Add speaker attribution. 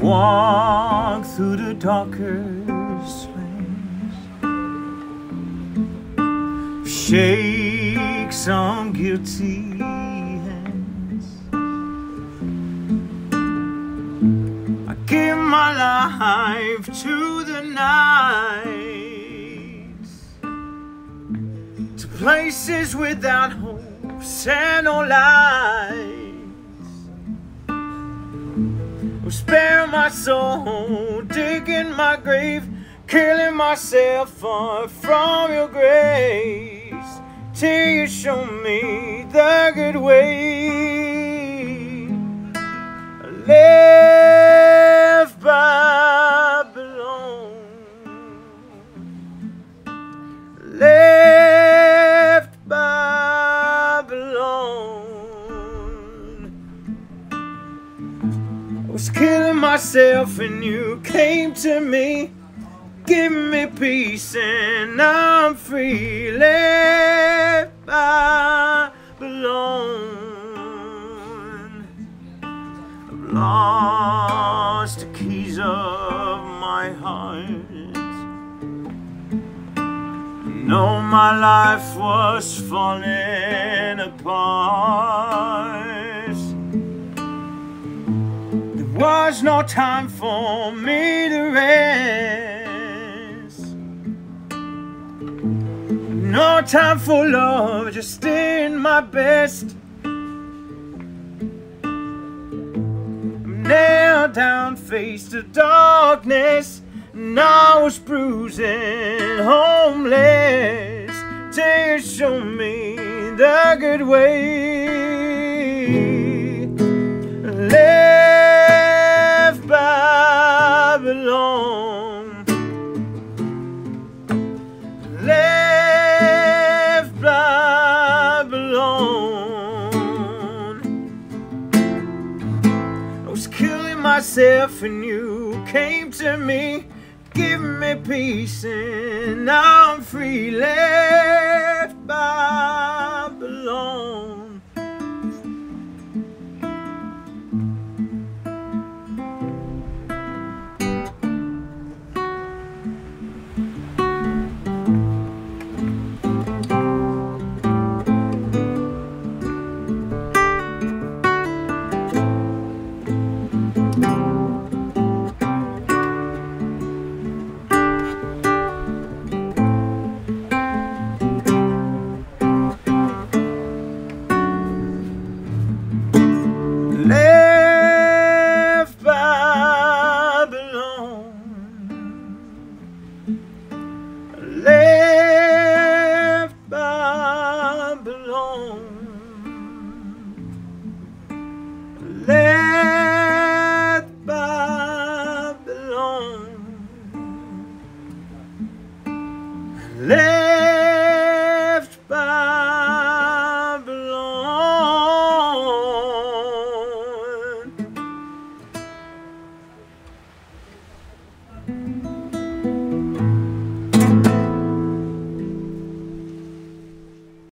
Speaker 1: walk through the darkest lanes, shake some guilty hands. I give my life to the nights, to places without hopes and no lights. Will spare my soul, digging my grave, killing myself far from your grace, till you show me the good way. Myself and you came to me. Give me peace and I'm free. Left Babylon. I've lost the keys of my heart. Know my life was falling apart. No time for me to rest. No time for love, just in my best. I'm nailed down, face to darkness. And I was bruising, homeless. Tears show me the good way. Myself and you came to me. Give me peace and I'm free. Left